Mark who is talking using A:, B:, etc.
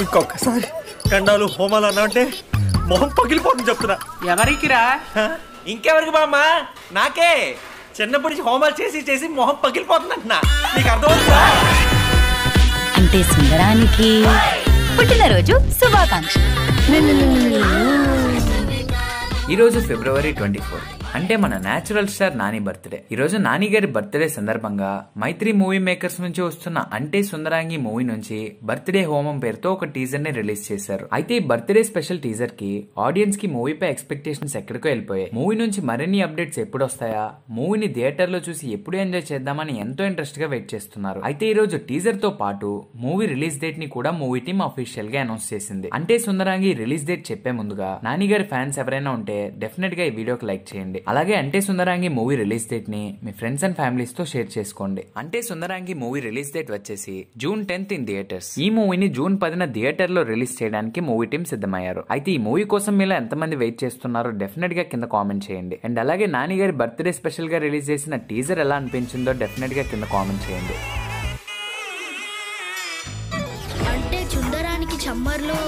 A: ఇంకొకసారి. గండాలు హోమాలు అన్నా అంటే మొహం పగిలిపోతుంది చెప్తున్నా.
B: ఎవరికిరా?
A: హ? ఇంకెవరికి బామ్మ? నాకే. చిన్నప్పటి నుంచి హోమాలు చేసి చేసి మొహం పగిలిపోతుంది అంటున్నా. నీకు అర్థమవుతుందా?
C: అంటే సుందరానికి పుట్టినరోజు శుభాకాంక్ష
D: ఈరోజు ఫిబ్రవరి ట్వంటీ ఫోర్ అంటే మన న్యాచురల్ స్టార్ నాని బర్త్డే. ఈ రోజు నాని గారి బర్త్డే సందర్భంగా మైత్రి మూవీ మేకర్స్ నుంచి వస్తున్న అంటే సుందరాంగి మూవీ నుంచి బర్త్డే హోమం పేరుతో ఒక టీజర్ని రిలీజ్ చేశారు. అయితే ఈ బర్త్డే స్పెషల్ టీజర్కి ఆడియన్స్కి మూవీపై ఎక్స్పెక్టేషన్స్ ఎక్కడికో వెళ్ళిపోయాయి. మూవీ నుంచి మరిన్ని అప్డేట్స్ ఎప్పుడు వస్తాయా? మూవీని థియేటర్లో చూసి ఎప్పుడు ఎంజాయ్ చేద్దామని ఎంతో ఇంట్రెస్ట్గా వెయిట్ చేస్తున్నారు. అయితే ఈ రోజు టీజర్తో పాటు మూవీ రిలీజ్ డేట్ని కూడా మూవీ టీమ్ అఫీషియల్గా అనౌన్స్ చేసింది. అంటే సుందరాంగి రిలీజ్ డేట్ చెప్పే ముందుగా నాని గారి ఫ్యాన్స్ ఎవరైనా ఉంటే ఉంటే డెఫినెట్గా ఈ వీడియోకి లైక్ చేయండి. అలాగే అంటే సుందరాంగి మూవీ రిలీజ్ డేట్ని మీ ఫ్రెండ్స్ అండ్ ఫ్యామిలీస్తో షేర్ చేసుకోండి. అంటే సుందరాంగి మూవీ రిలీజ్ డేట్ వచ్చేసి జూన్ టెన్త్ ఇన్ థియేటర్స్ ఈ మూవీని జూన్ పదిన థియేటర్లో రిలీజ్ చేయడానికి మూవీ టీం సిద్ధమయ్యారు. అయితే ఈ మూవీ కోసం మీలో ఎంతమంది వెయిట్ చేస్తున్నారో డెఫినెట్గా కింద కామెంట్ చేయండి. అండ్ అలాగే నాని గారి బర్త్డే స్పెషల్గా రిలీజ్ చేసిన టీజర్ ఎలా అనిపించిందో డెఫినెట్గా కింద కామెంట్ చేయండి.
E: అంటే చమ్మర్లో